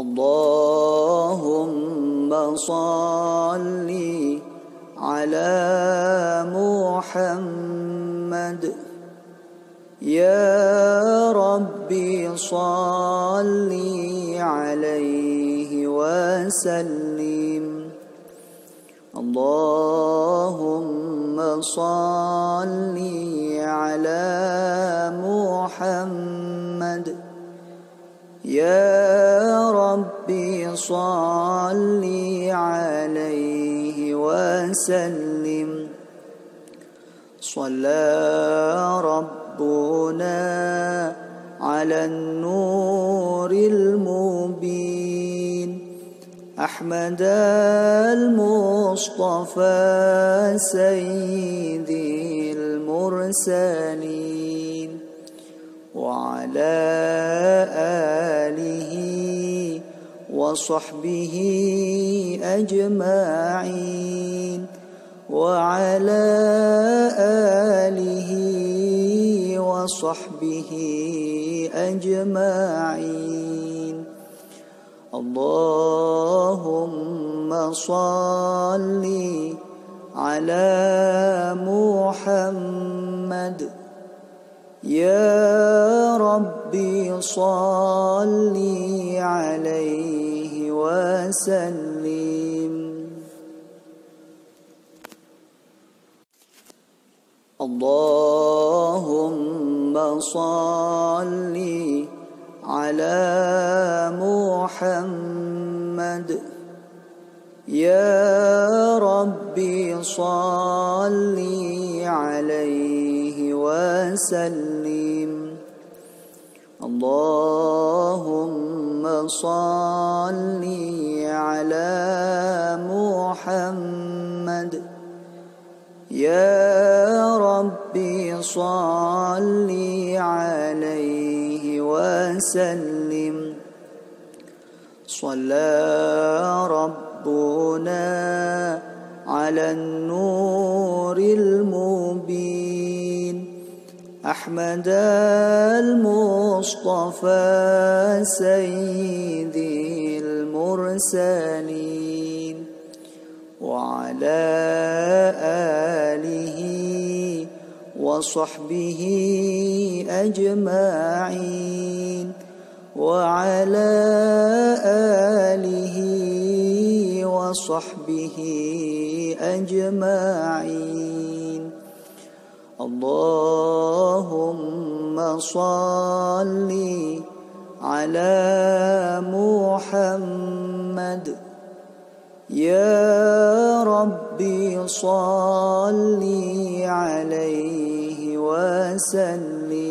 اللهم صل على محمد. يا ربي صل عليه وسلم. اللهم صل على محمد. يا صل عليه وسلم. صلى ربنا على النور المبين. أحمد المصطفى سيد المرسلين. وعلى آله وصحبه أجمعين وعلى آله وصحبه أجمعين اللهم صل على محمد يا ربي صل وسلم. اللهم صل على محمد. يا ربي صل عليه وسلم. اللهم صل على محمد. يا ربي صل عليه وسلم. صلى ربنا على النور أحمد المصطفى سيد المرسلين وعلى آله وصحبه أجمعين وعلى آله وصحبه أجمعين اللهم صل على محمد. يا ربي صل عليه وسلم.